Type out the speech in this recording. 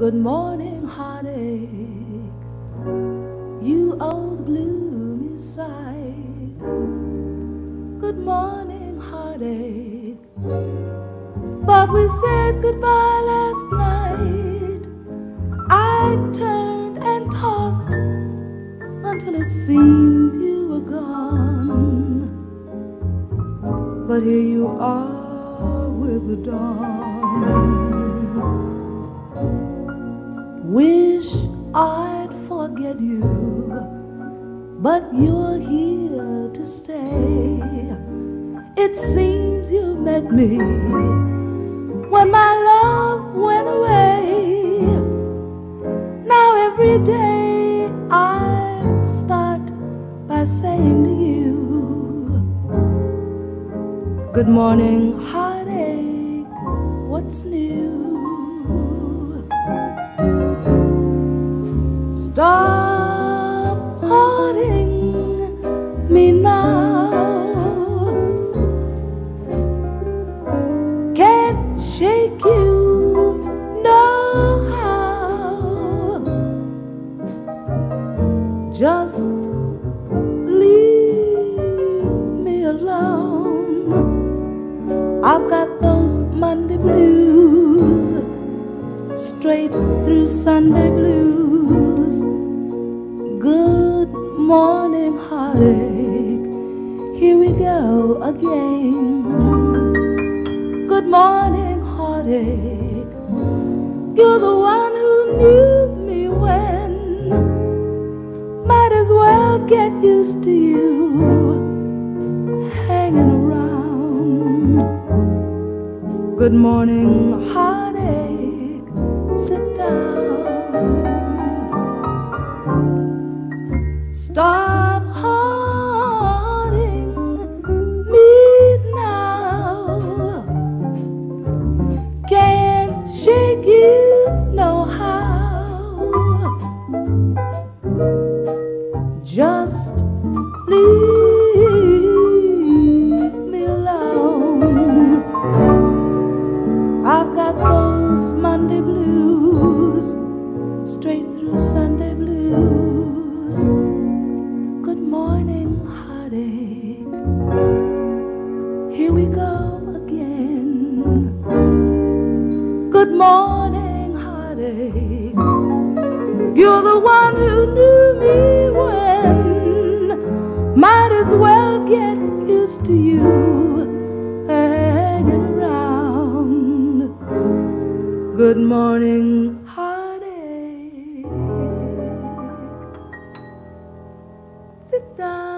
Good morning, heartache. You old gloomy sight. Good morning, heartache. Thought we said goodbye last night. I turned and tossed until it seemed you were gone. But here you are with the dawn. Wish I'd forget you, but you're here to stay. It seems you met me when my love went away. Now every day I start by saying to you, Good morning, heartache, what's new? Stop haunting me now. Can't shake you, no how. Just leave me alone. I've got those Monday blues, straight through Sunday blues. Morning, heartache. Here we go again. Good morning, heartache. You're the one who knew me when. Might as well get used to you hanging around. Good morning, heartache. Stop haunting me now. Can't shake you no how. Just leave me alone. I've got those Monday blues, straight through Sunday Good morning, heartache. You're the one who knew me when. Might as well get used to you hanging around. Good morning, heartache. Sit down.